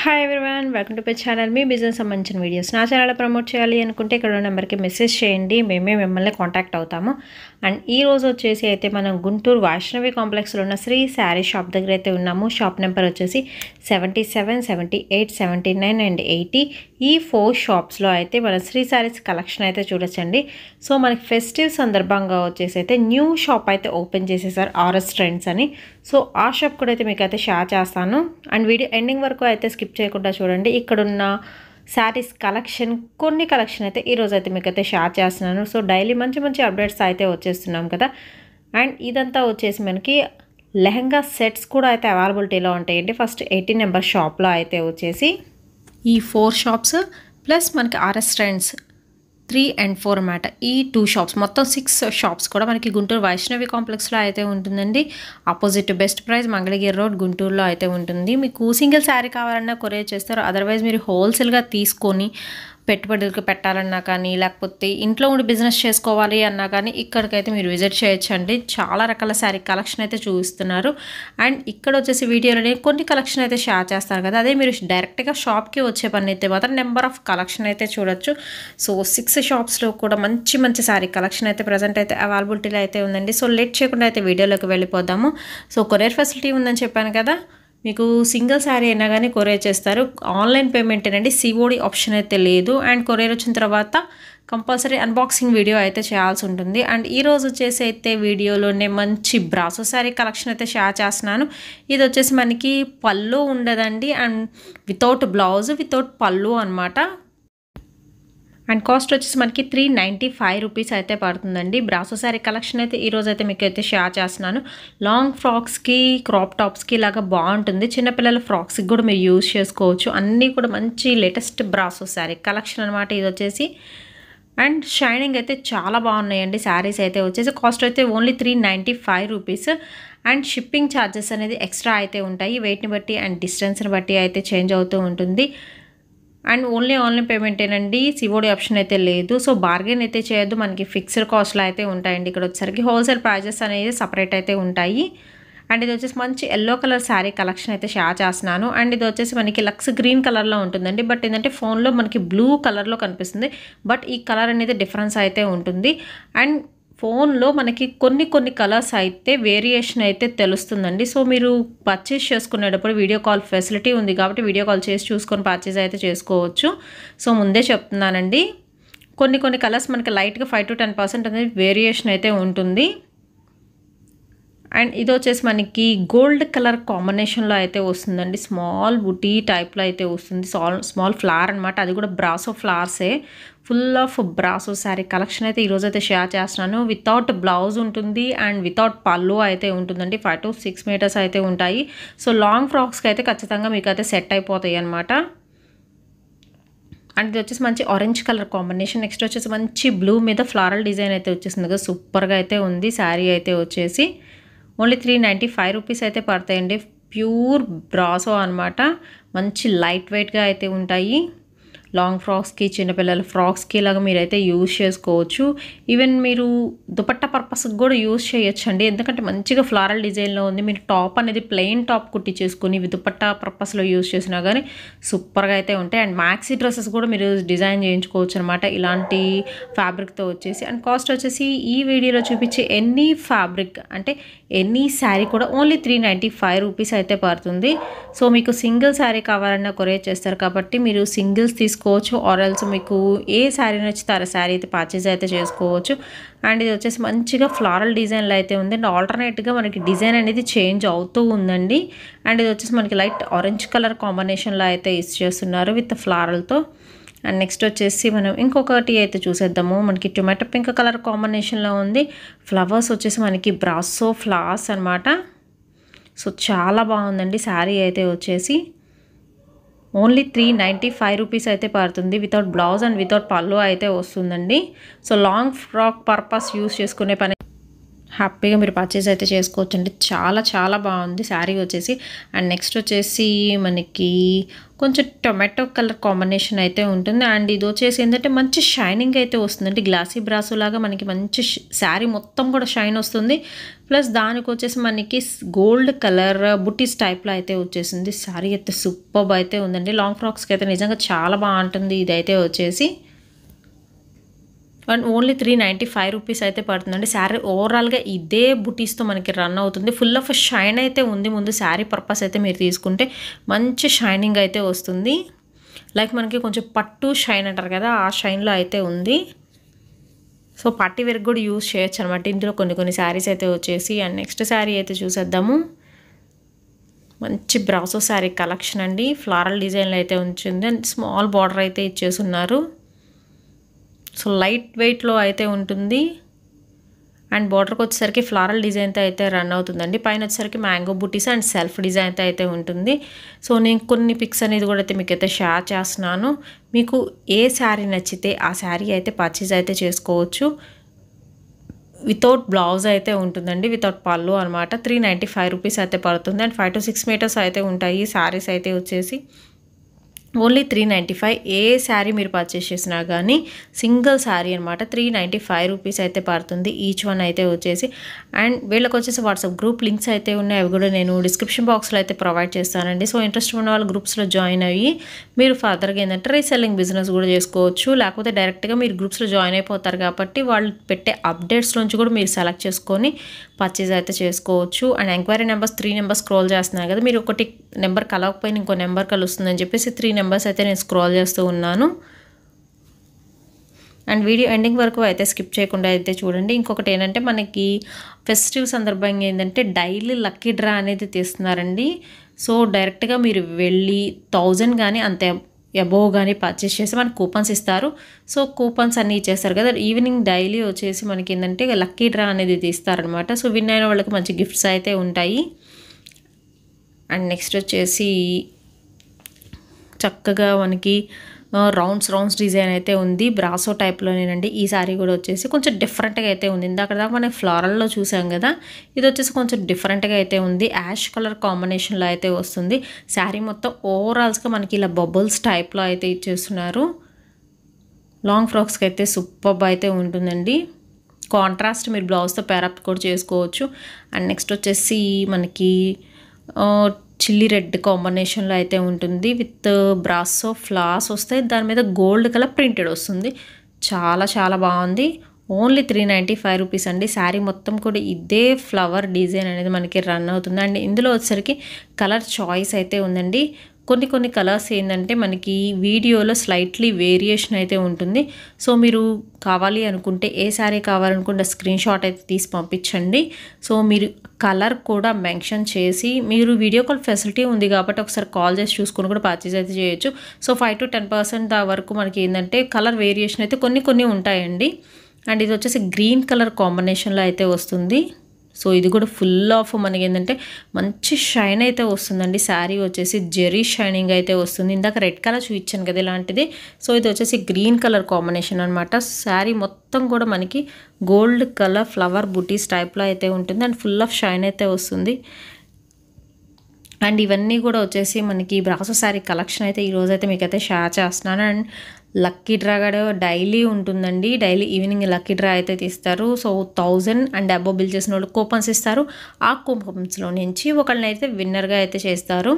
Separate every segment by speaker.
Speaker 1: Hi everyone welcome to my channel me business సంబంధించిన videos నా channel promote చేయాలి అనుకుంటే ఇక్కడ నెంబర్కి మెసేజ్ చేయండి. మేమే మిమ్మల్ని కాంటాక్ట్ అవుతాము. అండ్ ఈ రోజు వచ్చేసి అయితే మనం గుంటూరు వైష్ణవి కాంప్లెక్స్లో ఉన్న శ్రీ శారీ షాప్ దగ్గర అయితే ఉన్నాము. షాప్ నెంబర్ వచ్చేసి seventy seven seventy eight seventy nine and eighty ఈ ఫోర్ షాప్స్లో అయితే మన శ్రీ శారీస్ కలెక్షన్ అయితే చూడొచ్చండి. సో మనకి ఫెస్టివ్ సందర్భంగా వచ్చేసి అయితే న్యూ షాప్ అయితే ఓపెన్ చేసేసారు ఆర్ఎస్ ట్రెండ్స్ అని. సో ఆ షాప్ కూడా అయితే మీకు అయితే షేర్ చేస్తాను. అండ్ వీడియో ఎండింగ్ వరకు అయితే స్కిప్ చేయకుండా చూడండి. ఇక్కడున్న శారీస్ కలెక్షన్ కొన్ని కలెక్షన్ అయితే ఈరోజు అయితే మీకు అయితే షేర్ చేస్తున్నాను. సో డైలీ మంచి మంచి అప్డేట్స్ అయితే వచ్చేస్తున్నాం కదా. అండ్ ఇదంతా వచ్చేసి మనకి లెహంగా సెట్స్ కూడా అయితే అవైలబిలిటీలో ఉంటాయండి. ఫస్ట్ ఎయిటీన్ నెంబర్ షాప్లో అయితే వచ్చేసి ఈ ఫోర్ షాప్స్ ప్లస్ మనకి RS trends three and four అన్నమాట. ఈ టూ షాప్స్ మొత్తం సిక్స్ షాప్స్ కూడా మనకి గుంటూరు వైష్ణవి కాంప్లెక్స్లో అయితే ఉంటుందండి. Opposite best price Mangalagiri road గుంటూరులో అయితే ఉంటుంది. మీకు సింగిల్ శారీ కావాలన్నా కొరియర్ చేస్తారు. అదర్వైజ్ మీరు హోల్సేల్గా తీసుకొని పెట్టుబడులకు పెట్టాలన్నా కానీ లేకపోతే ఇంట్లో ఉండి బిజినెస్ చేసుకోవాలి అన్నా కానీ ఇక్కడికైతే మీరు విజిట్ చేయొచ్చు అండి చాలా రకాల శారీ కలెక్షన్ అయితే చూపిస్తున్నారు. అండ్ ఇక్కడ వచ్చేసి వీడియోలోనే కొన్ని కలెక్షన్ అయితే షేర్ చేస్తారు కదా. అదే మీరు డైరెక్ట్గా షాప్కి వచ్చే పని అయితే మాత్రం నెంబర్ ఆఫ్ కలెక్షన్ అయితే చూడొచ్చు. సో సిక్స్ షాప్స్లో కూడా మంచి మంచి శారీ కలెక్షన్ అయితే ప్రజెంట్ అయితే అవైలబిలిటీలో అయితే ఉందండి. సో లేట్ చేయకుండా అయితే వీడియోలోకి వెళ్ళిపోదాము. సో కొరియర్ ఫెసిలిటీ ఉందని చెప్పాను కదా. మీకు సింగిల్ శారీ అయినా కానీ కొరియర్ చేస్తారు. ఆన్లైన్ పేమెంట్ అండి సిఓడి ఆప్షన్ అయితే లేదు. అండ్ కొరియర్ వచ్చిన తర్వాత కంపల్సరీ అన్బాక్సింగ్ వీడియో అయితే చేయాల్సి ఉంటుంది. అండ్ ఈరోజు వచ్చేసి అయితే వీడియోలోనే మంచి బ్రాసో శారీ కలెక్షన్ అయితే షేర్ చేస్తున్నాను. ఇది వచ్చేసి మనకి పళ్ళు ఉండదండి. అండ్ వితౌట్ బ్లౌజ్ వితౌట్ పళ్ళు అనమాట అండ్ కాస్ట్ వచ్చేసి మనకి త్రీ నైంటీ ఫైవ్ రూపీస్ అయితే పడుతుందండి. బ్రాసో శారీ కలెక్షన్ అయితే ఈరోజు అయితే మీకు అయితే షేర్ చేస్తున్నాను. లాంగ్ ఫ్రాక్స్కి క్రాప్ టాప్స్కి ఇలాగా బాగుంటుంది. చిన్నపిల్లల ఫ్రాక్స్కి కూడా మీరు యూజ్ చేసుకోవచ్చు. అన్నీ కూడా మంచి లేటెస్ట్ బ్రాసో శారీ కలెక్షన్ అనమాట ఇది వచ్చేసి. అండ్ షైనింగ్ అయితే చాలా బాగున్నాయండి. శారీస్ అయితే వచ్చేసి కాస్ట్ అయితే only three ninety five rupees. And shipping charges అనేది ఎక్స్ట్రా అయితే ఉంటాయి. వెయిట్ని బట్టి అండ్ డిస్టెన్స్ని బట్టి అయితే చేంజ్ అవుతూ ఉంటుంది. అండ్ ఓన్లీ ఆన్లైన్ పేమెంటేనండి సివోడి ఆప్షన్ అయితే లేదు. సో బార్గెన్ అయితే చేయొద్దు మనకి ఫిక్స్డ్ కాస్ట్లో అయితే ఉంటాయండి. ఇక్కడ వచ్చేసరికి హోల్సేల్ ప్రైజెస్ అనేది సపరేట్ అయితే ఉంటాయి. అండ్ ఇది వచ్చేసి మంచి ఎల్లో కలర్ శారీ కలెక్షన్ అయితే షేర్ చేస్తున్నాను. అండ్ ఇది వచ్చేసి మనకి లక్స్ గ్రీన్ కలర్లో ఉంటుందండి. బట్ ఏంటంటే ఫోన్లో మనకి బ్లూ కలర్లో కనిపిస్తుంది. బట్ ఈ కలర్ అనేది డిఫరెన్స్ అయితే ఉంటుంది. అండ్ ఫోన్లో మనకి కొన్ని కొన్ని కలర్స్ అయితే వేరియేషన్ అయితే తెలుస్తుందండి. సో మీరు పర్చేస్ చేసుకునేటప్పుడు వీడియో కాల్ ఫెసిలిటీ ఉంది కాబట్టి వీడియో కాల్ చేసి చూసుకొని పర్చేస్ అయితే చేసుకోవచ్చు. సో ముందే చెప్తున్నానండి. కొన్ని కొన్ని కలర్స్ మనకి లైట్గా ఫైవ్ టు టెన్ పర్సెంట్ అనేది వేరియేషన్ అయితే ఉంటుంది. అండ్ ఇది వచ్చేసి మనకి గోల్డ్ కలర్ కాంబినేషన్లో అయితే వస్తుందండి. స్మాల్ బుటీ టైప్లో అయితే వస్తుంది. స్మాల్ స్మాల్ ఫ్లవర్ అనమాట అది కూడా brasso ఫ్లవర్సే full of brasso sari collection అయితే ఈరోజు అయితే షేర్ చేస్తున్నాను. వితౌట్ బ్లౌజ్ ఉంటుంది అండ్ వితౌట్ పళ్ళు అయితే ఉంటుందండి. ఫైవ్ టు సిక్స్ మీటర్స్ అయితే ఉంటాయి. సో లాంగ్ ఫ్రాక్స్కి అయితే ఖచ్చితంగా మీకు అయితే సెట్ అయిపోతాయి అనమాట అండ్ ఇది వచ్చేసి మంచి ఆరెంజ్ కలర్ కాంబినేషన్ నెక్స్ట్ వచ్చేసి మంచి బ్లూ మీద ఫ్లారల్ డిజైన్ అయితే వచ్చేసింది కదా. సూపర్గా అయితే ఉంది. శారీ అయితే వచ్చేసి only three ninety five rupees అయితే పడతాయండి. ప్యూర్ బ్రాసో అనమాట మంచి లైట్ వెయిట్గా అయితే ఉంటాయి. లాంగ్ ఫ్రాక్స్కి చిన్నపిల్లల ఫ్రాక్స్కి ఇలాగ మీరైతే యూజ్ చేసుకోవచ్చు. ఈవెన్ మీరు దుపట్టా పర్పస్కి కూడా యూజ్ చేయొచ్చండి. ఎందుకంటే మంచిగా ఫ్లారల్ డిజైన్లో ఉంది. మీరు టాప్ అనేది ప్లెయిన్ టాప్ కుట్టి చేసుకుని దుపట్టా పర్పస్లో యూజ్ చేసినా కానీ సూపర్గా అయితే ఉంటాయి. అండ్ మ్యాక్సీ డ్రెస్సెస్ కూడా మీరు డిజైన్ చేయించుకోవచ్చు అనమాట ఇలాంటి ఫ్యాబ్రిక్తో వచ్చేసి. అండ్ కాస్ట్ వచ్చేసి ఈ వీడియోలో చూపించే ఎనీ ఫ్యాబ్రిక్ అంటే ఎనీ శారీ కూడా only three ninety five rupees అయితే పడుతుంది. సో మీకు సింగిల్ శారీ కావాలన్నా కొరియర్ చేస్తారు కాబట్టి మీరు సింగిల్స్ తీసుకోవచ్చు ఆరల్స్ మీకు ఏ శారీ నచ్చితే ఆ శారీ అయితే పర్చేజ్ అయితే చేసుకోవచ్చు. అండ్ ఇది వచ్చేసి మంచిగా ఫ్లారల్ డిజైన్లో అయితే ఉంది. అండ్ ఆల్టర్నేట్గా మనకి డిజైన్ అనేది చేంజ్ అవుతూ ఉందండి. అండ్ ఇది వచ్చేసి మనకి లైట్ ఆరెంజ్ కలర్ కాంబినేషన్లో అయితే యూస్ చేస్తున్నారు విత్ ఫ్లారల్తో అండ్ నెక్స్ట్ వచ్చేసి మనం ఇంకొకటి అయితే చూసేద్దాము. మనకి టొమాటో పింక్ కలర్ కాంబినేషన్లో ఉంది. ఫ్లవర్స్ వచ్చేసి మనకి బ్రాసో ఫ్లవర్స్ అనమాట సో చాలా బాగుందండి శారీ అయితే వచ్చేసి. Only three ninety five rupees అయితే పడుతుంది. వితౌట్ బ్లౌజ్ అండ్ వితౌట్ పళ్ళు అయితే వస్తుందండి. So long frock purpose use చేసుకునే పని హ్యాపీగా మీరు పర్చేస్ అయితే చేసుకోవచ్చండి. చాలా చాలా బాగుంది శారీ వచ్చేసి. అండ్ నెక్స్ట్ వచ్చేసి మనకి కొంచెం టొమాటో కలర్ కాంబినేషన్ అయితే ఉంటుంది. అండ్ ఇది వచ్చేసి ఏంటంటే మంచి షైనింగ్ అయితే వస్తుంది అంటే గ్లాసీ బ్రాసు లాగా మనకి మంచి శారీ మొత్తం కూడా షైన్ వస్తుంది. ప్లస్ దానికి వచ్చేసి మనకి గోల్డ్ కలర్ బుటీస్ టైప్లో అయితే వచ్చేసింది. శారీ అయితే సూపర్ అయితే ఉందండి. లాంగ్ ఫ్రాక్స్కి అయితే నిజంగా చాలా బాగుంటుంది. ఇదైతే వచ్చేసి and only three ninety five rupees అయితే పడుతుందండి. శారీ ఓవరాల్గా ఇదే బుటీస్తో మనకి రన్ అవుతుంది. ఫుల్ ఆఫ్ షైన్ అయితే ఉంది. ముందు శారీ పర్పస్ అయితే మీరు తీసుకుంటే మంచి షైనింగ్ అయితే వస్తుంది. లైక్ మనకి కొంచెం పట్టు షైన్ అంటారు కదా ఆ షైన్లో అయితే ఉంది. సో పట్టి వేరకు కూడా యూజ్ చేయొచ్చు అనమాట ఇందులో కొన్ని కొన్ని శారీస్ అయితే వచ్చేసి. అండ్ నెక్స్ట్ శారీ అయితే చూసేద్దాము. మంచి బ్రాసో శారీ కలెక్షన్ అండి. ఫ్లారల్ డిజైన్లో అయితే ఉంచింది. అండ్ స్మాల్ బార్డర్ అయితే ఇచ్చేసి ఉన్నారు సో లైట్ వెయిట్లో అయితే ఉంటుంది. అండ్ బార్డర్కి వచ్చేసరికి ఫ్లారల్ డిజైన్తో అయితే రన్ అవుతుందండి. పైన వచ్చేసరికి మ్యాంగో బుటీస్ అండ్ సెల్ఫ్ డిజైన్తో అయితే ఉంటుంది. సో నేను కొన్ని పిక్స్ అనేది కూడా అయితే మీకు అయితే షేర్ చేస్తున్నాను. మీకు ఏ శారీ నచ్చితే ఆ శారీ అయితే పర్చేజ్ అయితే చేసుకోవచ్చు. వితౌట్ బ్లౌజ్ అయితే ఉంటుందండి. వితౌట్ పళ్ళు అనమాట త్రీ నైంటీ ఫైవ్ రూపీస్ అయితే పడుతుంది. And five to six metres అయితే ఉంటాయి శారీస్ అయితే వచ్చేసి. ఓన్లీ త్రీ నైంటీ ఫైవ్ ఏ శారీ మీరు పర్చేస్ చేసినా కానీ సింగిల్ శారీ అనమాట త్రీ నైంటీ ఫైవ్ రూపీస్ అయితే పడుతుంది ఈచ్ వన్ అయితే వచ్చేసి. అండ్ వీళ్ళకి వచ్చేసి వాట్సాప్ గ్రూప్ లింక్స్ అయితే ఉన్నాయి. అవి కూడా నేను డిస్క్రిప్షన్ బాక్స్లో అయితే ప్రొవైడ్ చేస్తానండి. సో ఇంట్రెస్ట్ ఉన్న వాళ్ళు గ్రూప్స్లో జాయిన్ అయ్యి మీరు ఫర్దర్గా ఏంటంటే రీసెల్లింగ్ బిజినెస్ కూడా చేసుకోవచ్చు. లేకపోతే డైరెక్ట్గా మీరు గ్రూప్స్లో జాయిన్ అయిపోతారు కాబట్టి వాళ్ళు పెట్టే అప్డేట్స్ నుంచి కూడా మీరు సెలెక్ట్ చేసుకొని పర్చేజ్ అయితే చేసుకోవచ్చు. And enquiry numbers three numbers scroll చేస్తున్నారు కదా మీరు ఒకటి నెంబర్ కలవకపోయినా ఇంకో నెంబర్ కలుస్తుందని చెప్పేసి త్రీ నెంబర్స్ అయితే నేను స్క్రోల్ చేస్తూ ఉన్నాను. అండ్ వీడియో ఎండింగ్ వరకు అయితే స్కిప్ చేయకుండా అయితే చూడండి. ఇంకొకటి ఏంటంటే మనకి ఫెస్టివ్ సందర్భంగా ఏంటంటే డైలీ లక్కీ డ్రా అనేది తీస్తున్నారండి. సో డైరెక్ట్గా మీరు వెళ్ళి థౌజండ్ కానీ అంతే అబోవ్ కానీ పర్చేస్ చేసి మనకి కూపన్స్ ఇస్తారు. సో కూపన్స్ అన్నీ ఇచ్చేస్తారు కదా. ఈవినింగ్ డైలీ వచ్చేసి మనకి ఏంటంటే లక్కీ డ్రా అనేది తీస్తారనమాట సో విన్ అయిన వాళ్ళకి మంచి గిఫ్ట్స్ అయితే ఉంటాయి. అండ్ నెక్స్ట్ వచ్చేసి చక్కగా మనకి రౌండ్స్ రౌండ్స్ డిజైన్ అయితే ఉంది. బ్రాసో టైప్లోనేనండి ఈ సారీ కూడా వచ్చేసి కొంచెం డిఫరెంట్గా అయితే ఉంది. ఇందాక దాకా మనం ఫ్లారల్లో చూసాం కదా ఇది వచ్చేసి కొంచెం డిఫరెంట్గా అయితే ఉంది. యాష్ కలర్ కాంబినేషన్లో అయితే వస్తుంది. శారీ మొత్తం ఓవరాల్స్గా మనకి ఇలా బబుల్స్ టైప్లో అయితే ఇచ్చేస్తున్నారు. లాంగ్ ఫ్రాక్స్కి అయితే సూపర్బ్ అయితే ఉంటుందండి. కాంట్రాస్ట్ మీరు బ్లౌజ్తో పేరప్ కూడా చేసుకోవచ్చు. అండ్ నెక్స్ట్ వచ్చేసి మనకి చిల్లీ రెడ్ కాంబినేషన్లో అయితే ఉంటుంది విత్ బ్రాసో ఫ్లాస్ వస్తాయి. దాని మీద గోల్డ్ కలర్ ప్రింటెడ్ వస్తుంది. చాలా చాలా బాగుంది. Only three ninety five rupees అండి. శారీ మొత్తం కూడా ఇదే ఫ్లవర్ డిజైన్ అనేది మనకి రన్ అవుతుంది. అండ్ ఇందులో వచ్చేసరికి కలర్ చాయిస్ అయితే ఉందండి. కొన్ని కొన్ని కలర్స్ ఏంటంటే మనకి వీడియోలో స్లైట్లీ వేరియేషన్ అయితే ఉంటుంది. సో మీరు కావాలి అనుకుంటే ఏ శారీ కావాలనుకుంటే స్క్రీన్ షాట్ అయితే తీసి పంపించండి. సో మీరు కలర్ కూడా మెన్షన్ చేసి మీరు వీడియో కాల్ ఫెసిలిటీ ఉంది కాబట్టి ఒకసారి కాల్ చేసి చూసుకొని కూడా పర్చేజ్ అయితే చేయొచ్చు. So five to ten percent వరకు మనకి ఏంటంటే కలర్ వేరియేషన్ అయితే కొన్ని కొన్ని ఉంటాయండి. అండ్ ఇది వచ్చేసి గ్రీన్ కలర్ కాంబినేషన్లో అయితే వస్తుంది. సో ఇది కూడా ఫుల్ ఆఫ్ మనకి ఏంటంటే మంచి షైన్ అయితే వస్తుందండి. శారీ వచ్చేసి జెరీ షైనింగ్ అయితే వస్తుంది. ఇందాక రెడ్ కలర్ చూపించాను కదా ఇలాంటిది. సో ఇది వచ్చేసి గ్రీన్ కలర్ కాంబినేషన్ అనమాట శారీ మొత్తం కూడా మనకి గోల్డ్ కలర్ ఫ్లవర్ బుటీస్ టైప్లో అయితే ఉంటుంది. అండ్ ఫుల్ ఆఫ్ షైన్ అయితే వస్తుంది. అండ్ ఇవన్నీ కూడా వచ్చేసి మనకి బ్రాసో శారీ కలెక్షన్ అయితే ఈరోజు అయితే మీకైతే షేర్ చేస్తున్నాను. అండ్ లక్కీ డ్రా కూడా డైలీ ఉంటుందండి. డైలీ ఈవినింగ్ లక్కీ డ్రా అయితే తీస్తారు. So thousand and above bill చేసిన వాళ్ళు కూపన్స్ ఇస్తారు. ఆ కూపన్స్లో నుంచి ఒకళ్ళని అయితే విన్నర్గా అయితే చేస్తారు.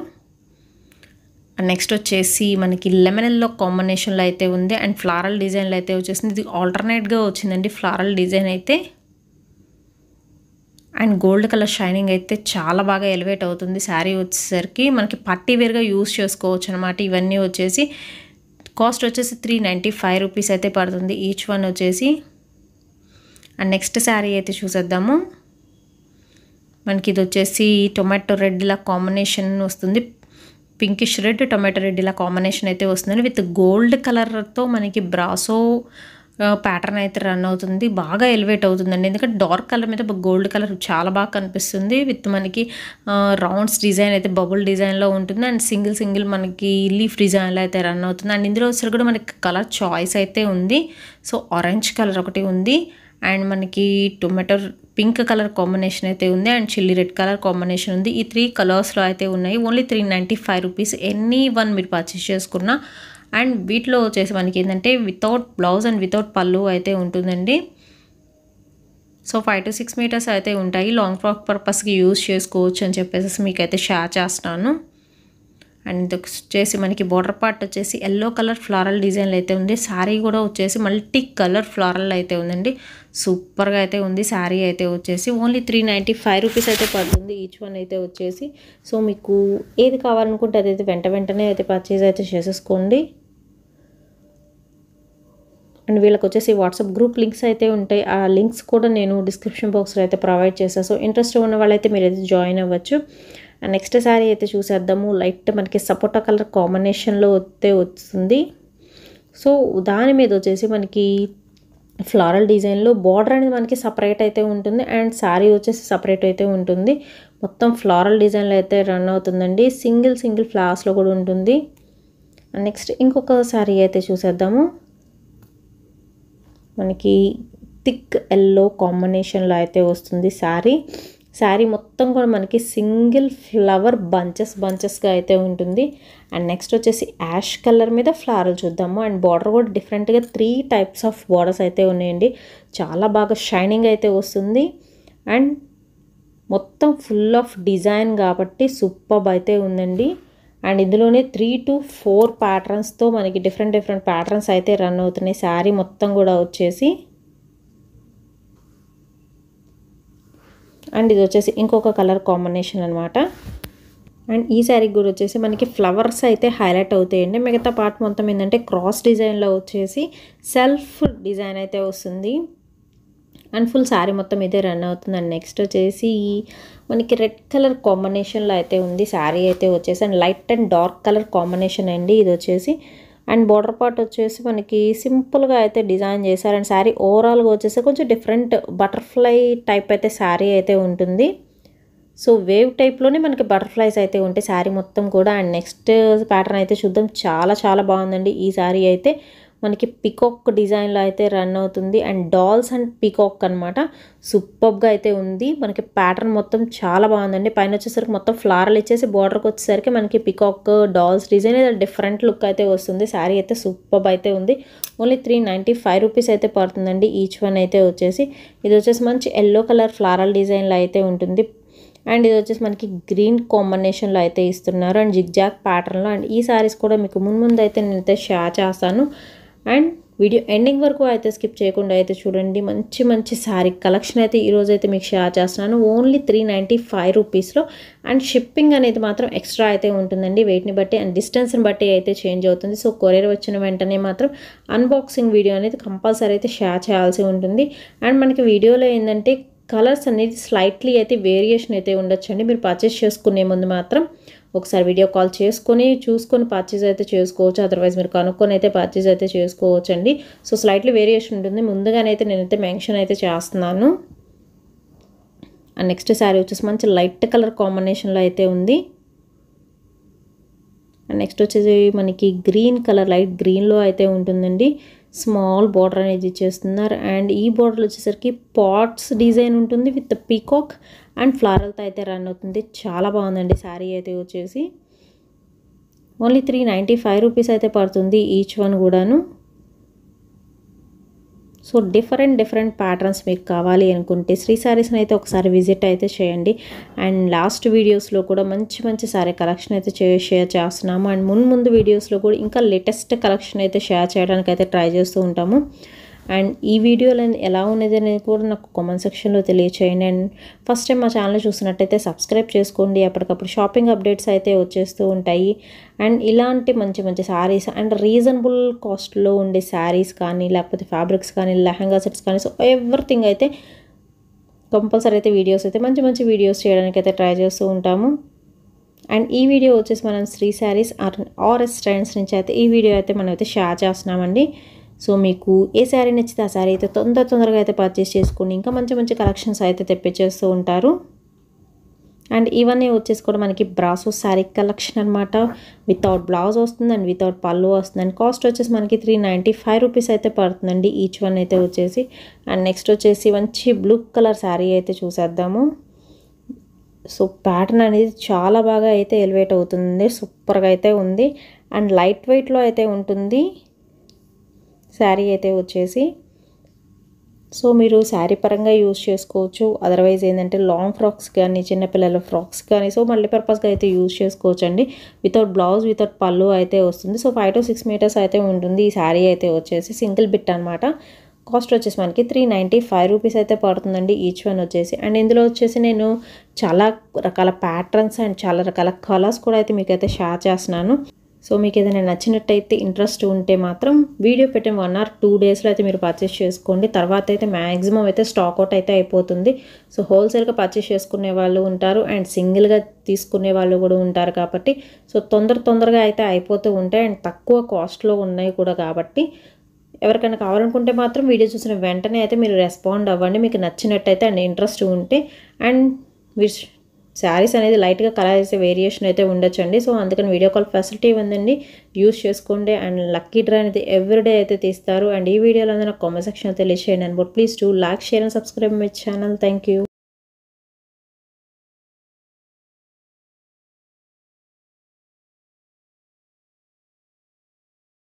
Speaker 1: నెక్స్ట్ వచ్చేసి మనకి లెమన్ ఎల్లో కాంబినేషన్లో అయితే ఉంది. అండ్ ఫ్లారల్ డిజైన్లో అయితే వచ్చేసింది. ఇది ఆల్టర్నేట్గా వచ్చిందండి ఫ్లారల్ డిజైన్ అయితే. అండ్ గోల్డ్ కలర్ షైనింగ్ అయితే చాలా బాగా ఎలివేట్ అవుతుంది. శారీ వచ్చేసరికి మనకి పట్టీ వేర్గా యూస్ చేసుకోవచ్చు అనమాట ఇవన్నీ వచ్చేసి కాస్ట్ వచ్చేసి త్రీ నైంటీ ఫైవ్ రూపీస్ అయితే పడుతుంది. ఈచ్ వన్ వచ్చేసి అండ్ నెక్స్ట్ శారీ అయితే చూసేద్దాము. మనకి ఇది వచ్చేసి టొమాటో రెడ్ ఇలా కాంబినేషన్ వస్తుంది. పింకిష్ రెడ్ టొమాటో రెడ్ ఇలా కాంబినేషన్ అయితే వస్తుంది. విత్ గోల్డ్ కలర్తో మనకి బ్రాసో ప్యాటర్న్ అయితే రన్ అవుతుంది. బాగా ఎలివేట్ అవుతుందండి. ఎందుకంటే డార్క్ కలర్ మీద గోల్డ్ కలర్ చాలా బాగా కనిపిస్తుంది. విత్ మనకి రౌండ్స్ డిజైన్ అయితే బబుల్ డిజైన్లో ఉంటుంది. అండ్ సింగిల్ సింగిల్ మనకి లీఫ్ డిజైన్లో అయితే రన్ అవుతుంది. అండ్ ఇందులో వచ్చేసరికి కూడా మనకి కలర్ చాయిస్ అయితే ఉంది. సో ఆరెంజ్ కలర్ ఒకటి ఉంది. అండ్ మనకి టొమాటో పింక్ కలర్ కాంబినేషన్ అయితే ఉంది. And chilli red colour combination ఉంది. ఈ త్రీ కలర్స్లో అయితే ఉన్నాయి. Only three ninety five rupees any one మీరు పర్చేస్ చేసుకున్నా అండ్ వీటిలో వచ్చేసి మనకి ఏంటంటే వితౌట్ బ్లౌజ్ అండ్ వితౌట్ పళ్ళు అయితే ఉంటుందండి. So five to six metres అయితే ఉంటాయి. లాంగ్ ఫ్రాక్ పర్పస్కి యూజ్ చేసుకోవచ్చు అని చెప్పేసి మీకు అయితే షేర్ చేస్తాను. అండ్ ఇది వచ్చేసి మనకి బోర్డర్ పార్ట్ వచ్చేసి ఎల్లో కలర్ ఫ్లారల్ డిజైన్లు అయితే ఉంది. శారీ కూడా వచ్చేసి మల్టీ కలర్ ఫ్లారల్ అయితే ఉందండి. సూపర్గా అయితే ఉంది. శారీ అయితే వచ్చేసి only three ninety five rupees అయితే పడుతుంది ఈచ్ వన్ అయితే వచ్చేసి. సో మీకు ఏది కావాలనుకుంటే అదైతే వెంట వెంటనే అయితే పర్చేజ్ అయితే చేసేసుకోండి. అండ్ వీళ్ళకి వచ్చేసి వాట్సాప్ గ్రూప్ లింక్స్ అయితే ఉంటాయి. ఆ లింక్స్ కూడా నేను డిస్క్రిప్షన్ బాక్స్లో అయితే ప్రొవైడ్ చేశాను సో ఇంట్రెస్ట్ ఉన్న వాళ్ళైతే మీరు అయితే జాయిన్ అవ్వచ్చు. నెక్స్ట్ శారీ అయితే చూసేద్దాము. లైట్ మనకి సపోటా కలర్ కాంబినేషన్లో అయితే వస్తుంది. సో దాని మీద వచ్చేసి మనకి ఫ్లారల్ డిజైన్లో బార్డర్ అనేది మనకి సపరేట్ అయితే ఉంటుంది. అండ్ శారీ వచ్చేసి సపరేట్ అయితే ఉంటుంది. మొత్తం ఫ్లారల్ డిజైన్లో అయితే రన్ అవుతుందండి. సింగిల్ సింగిల్ ఫ్లవర్స్లో కూడా ఉంటుంది. నెక్స్ట్ ఇంకొక శారీ అయితే చూసేద్దాము. మనకి థిక్ ఎల్లో కాంబినేషన్లో అయితే వస్తుంది శారీ. శారీ మొత్తం కూడా మనకి సింగిల్ ఫ్లవర్ బంచెస్ బంచెస్గా అయితే ఉంటుంది. అండ్ నెక్స్ట్ వచ్చేసి యాష్ కలర్ మీద ఫ్లవర్ చూద్దాము. అండ్ బార్డర్ కూడా డిఫరెంట్గా త్రీ టైప్స్ ఆఫ్ బార్డర్స్ అయితే ఉన్నాయండి. చాలా బాగా షైనింగ్ అయితే వస్తుంది. అండ్ మొత్తం ఫుల్ ఆఫ్ డిజైన్ కాబట్టి సూపర్బ్ అయితే ఉందండి. అండ్ ఇందులోనే త్రీ టు ఫోర్ ప్యాటర్న్స్తో మనకి డిఫరెంట్ డిఫరెంట్ ప్యాటర్న్స్ అయితే రన్ అవుతున్నాయి. శారీ మొత్తం కూడా వచ్చేసి అండ్ ఇది వచ్చేసి ఇంకొక కలర్ కాంబినేషన్ అనమాట అండ్ ఈ శారీకి కూడా వచ్చేసి మనకి ఫ్లవర్స్ అయితే హైలైట్ అవుతాయండి. మిగతా పార్ట్ మొత్తం ఏంటంటే క్రాస్ డిజైన్లో వచ్చేసి సెల్ఫ్ డిజైన్ అయితే వస్తుంది. అండ్ ఫుల్ శారీ మొత్తం ఇదే రన్ అవుతుంది. అండ్ నెక్స్ట్ వచ్చేసి మనకి రెడ్ కలర్ కాంబినేషన్లో అయితే ఉంది. శారీ అయితే వచ్చేసి and light and dark colour combination అండి. ఇది వచ్చేసి అండ్ బార్డర్ పార్ట్ వచ్చేసి మనకి సింపుల్గా అయితే డిజైన్ చేశారు. అండ్ శారీ ఓవరాల్గా వచ్చేసి కొంచెం డిఫరెంట్ బటర్ఫ్లై టైప్ అయితే శారీ అయితే ఉంటుంది. సో వేవ్ టైప్లోనే మనకి బటర్ఫ్లైస్ అయితే ఉంటాయి. శారీ మొత్తం కూడా అండ్ నెక్స్ట్ ప్యాటర్న్ అయితే చూద్దాం. చాలా చాలా బాగుందండి ఈ శారీ అయితే. మనకి పికాక్ డిజైన్లో అయితే రన్ అవుతుంది. అండ్ డాల్స్ అండ్ పికాక్ అనమాట సూపర్గా అయితే ఉంది. మనకి ప్యాటర్న్ మొత్తం చాలా బాగుందండి. పైన వచ్చేసరికి మొత్తం ఫ్లారల్ ఇచ్చేసి బార్డర్కి వచ్చేసరికి మనకి పికాక్ డాల్స్ డిజైన్ అయితే డిఫరెంట్ లుక్ అయితే వస్తుంది. శారీ అయితే సూపర్ అయితే ఉంది. Only three ninety five rupees అయితే పడుతుందండి ఈచ్ వన్ అయితే వచ్చేసి. ఇది వచ్చేసి మంచి ఎల్లో కలర్ ఫ్లారల్ డిజైన్లో అయితే ఉంటుంది. అండ్ ఇది వచ్చేసి మనకి గ్రీన్ కాంబినేషన్లో అయితే ఇస్తున్నారు. అండ్ జిగ్జాక్ ప్యాటర్న్లో అండ్ ఈ సారీస్ కూడా మీకు ముందు ముందు అయితే నేనైతే షేర్ చేస్తాను. అండ్ వీడియో ఎండింగ్ వరకు అయితే స్కిప్ చేయకుండా అయితే చూడండి. మంచి మంచి శారీ కలెక్షన్ అయితే ఈరోజు అయితే మీకు షేర్ చేస్తున్నాను. ఓన్లీ త్రీ నైంటీ ఫైవ్ రూపీస్లో అండ్ షిప్పింగ్ అనేది మాత్రం ఎక్స్ట్రా అయితే ఉంటుందండి. వెయిట్ని బట్టి అండ్ డిస్టెన్స్ని బట్టి అయితే చేంజ్ అవుతుంది. సో కొరియర్ వచ్చిన వెంటనే మాత్రం అన్బాక్సింగ్ వీడియో అనేది కంపల్సరీ అయితే షేర్ చేయాల్సి ఉంటుంది. అండ్ మనకి వీడియోలో ఏంటంటే కలర్స్ అనేది స్లైట్లీ అయితే వేరియేషన్ అయితే ఉండొచ్చండి. మీరు పర్చేస్ చేసుకునే ముందు మాత్రం ఒకసారి వీడియో కాల్ చేసుకొని చూసుకొని పర్చేజ్ అయితే చేసుకోవచ్చు. అదర్వైజ్ మీరు కనుక్కొని అయితే పర్చేజ్ అయితే చేసుకోవచ్చు అండి సో స్లైట్లీ వేరియేషన్ ఉంటుంది ముందుగానైతే నేనైతే మెన్షన్ అయితే చేస్తున్నాను. అండ్ నెక్స్ట్ శారీ వచ్చేసి మంచి లైట్ కలర్ కాంబినేషన్లో అయితే ఉంది. అండ్ నెక్స్ట్ వచ్చేసి మనకి గ్రీన్ కలర్ లైట్ గ్రీన్లో అయితే ఉంటుందండి. స్మాల్ బార్డర్ అనేది ఇచ్చేస్తున్నారు అండ్ ఈ బార్డర్లు వచ్చేసరికి పాట్స్ డిజైన్ ఉంటుంది విత్ పీకాక్ అండ్ ఫ్లారల్తో అయితే రన్ అవుతుంది. చాలా బాగుందండి శారీ అయితే వచ్చేసి. Only three ninety five rupees అయితే పడుతుంది ఈచ్ వన్ కూడాను. సో డిఫరెంట్ డిఫరెంట్ ప్యాటర్న్స్ మీకు కావాలి అనుకుంటే శ్రీ శారీస్ని అయితే ఒకసారి విజిట్ అయితే చేయండి. అండ్ లాస్ట్ వీడియోస్లో కూడా మంచి మంచి శారీ కలెక్షన్ అయితే షేర్ చేస్తున్నాము. అండ్ ముందు ముందు వీడియోస్లో కూడా ఇంకా లేటెస్ట్ కలెక్షన్ అయితే షేర్ చేయడానికి అయితే ట్రై చేస్తూ ఉంటాము. అండ్ ఈ వీడియోలో ఎలా ఉన్నది అనేది కూడా నాకు కామెంట్ సెక్షన్లో తెలియచేయండి. అండ్ ఫస్ట్ టైం మా ఛానల్ చూసినట్టయితే సబ్స్క్రైబ్ చేసుకోండి. ఎప్పటికప్పుడు షాపింగ్ అప్డేట్స్ అయితే వచ్చేస్తూ ఉంటాయి. అండ్ ఇలాంటి మంచి మంచి శారీస్ అండ్ రీజనబుల్ కాస్ట్లో ఉండే శారీస్ కానీ లేకపోతే ఫ్యాబ్రిక్స్ కానీ లెహంగా సెట్స్ కానీ సో ఎవ్రీథింగ్ అయితే కంపల్సరీ అయితే వీడియోస్ అయితే మంచి మంచి వీడియోస్ చేయడానికి అయితే ట్రై చేస్తూ ఉంటాము. అండ్ ఈ వీడియో వచ్చేసి మనం Shri Sarees R RS trends నుంచి అయితే ఈ వీడియో అయితే మనం అయితే షేర్ చేస్తున్నామండి. సో మీకు ఏ శారీ నచ్చితే ఆ శారీ అయితే తొందర తొందరగా అయితే పర్చేస్ చేసుకోండి ఇంకా మంచి మంచి కలెక్షన్స్ అయితే తెప్పించేస్తూ ఉంటారు. అండ్ ఇవన్నీ వచ్చేసి కూడా మనకి బ్రాసో శారీ కలెక్షన్ అనమాట వితౌట్ బ్లౌజ్ వస్తుంది అండ్ వితౌట్ పళ్ళు వస్తుంది అండ్ కాస్ట్ వచ్చేసి మనకి త్రీ నైంటీ ఫైవ్ రూపీస్ అయితే పడుతుందండి ఈచ్ వన్ అయితే వచ్చేసి. అండ్ నెక్స్ట్ వచ్చేసి మంచి బ్లూ కలర్ శారీ అయితే చూసేద్దాము. సో ప్యాటర్న్ అనేది చాలా బాగా అయితే ఎలివేట్ అవుతుంది. సూపర్గా అయితే ఉంది. అండ్ లైట్ వెయిట్లో అయితే ఉంటుంది. శారీ అయితే వచ్చేసి సో మీరు శారీ పరంగా యూస్ చేసుకోవచ్చు. అదర్వైజ్ ఏంటంటే లాంగ్ ఫ్రాక్స్ కానీ చిన్నపిల్లల ఫ్రాక్స్ కానీ సో మళ్ళీ పర్పస్గా అయితే యూజ్ చేసుకోవచ్చు అండి వితౌట్ బ్లౌజ్ వితౌట్ పళ్ళు అయితే వస్తుంది. So five to six metres అయితే ఉంటుంది ఈ శారీ అయితే వచ్చేసి సింగిల్ బిట్ అనమాట కాస్ట్ వచ్చేసి మనకి త్రీ నైంటీ ఫైవ్ రూపీస్ అయితే పడుతుందండి ఈచ్ వన్ వచ్చేసి. అండ్ ఇందులో వచ్చేసి నేను చాలా రకాల ప్యాటర్న్స్ అండ్ చాలా రకాల కలర్స్ కూడా అయితే మీకు అయితే షేర్ చేస్తున్నాను. సో మీకు ఏదైనా నచ్చినట్టయితే ఇంట్రెస్ట్ ఉంటే మాత్రం వీడియో పెట్టిన వన్ ఆర్ టూ డేస్లో అయితే మీరు పర్చేస్ చేసుకోండి. తర్వాత అయితే మ్యాక్సిమం అయితే స్టాక్ అవుట్ అయితే అయిపోతుంది. సో హోల్సేల్గా పర్చేస్ చేసుకునే వాళ్ళు ఉంటారు అండ్ సింగిల్గా తీసుకునే వాళ్ళు కూడా ఉంటారు కాబట్టి సో తొందర తొందరగా అయితే అయిపోతూ ఉంటాయి అండ్ తక్కువ కాస్ట్లో ఉన్నాయి కూడా కాబట్టి ఎవరికైనా కావాలనుకుంటే మాత్రం వీడియో చూసిన వెంటనే అయితే మీరు రెస్పాండ్ అవ్వండి. మీకు నచ్చినట్టయితే అండ్ ఇంట్రెస్ట్ ఉంటే అండ్ మీరు శారీస్ అనేది లైట్గా కలర్ వేసే వేరియేషన్ అయితే ఉండొచ్చండి. సో అందుకని వీడియో కాల్ ఫెసిలిటీ ఉందండి. యూస్ చేసుకోండి. అండ్ లక్కీ డ్రా అనేది ఎవ్రీడే అయితే తీస్తారు. అండ్ ఈ వీడియోలో నాకు కామెంట్ సెక్షన్ తెలియజేయండి and but please to like share and subscribe my channel. Thank you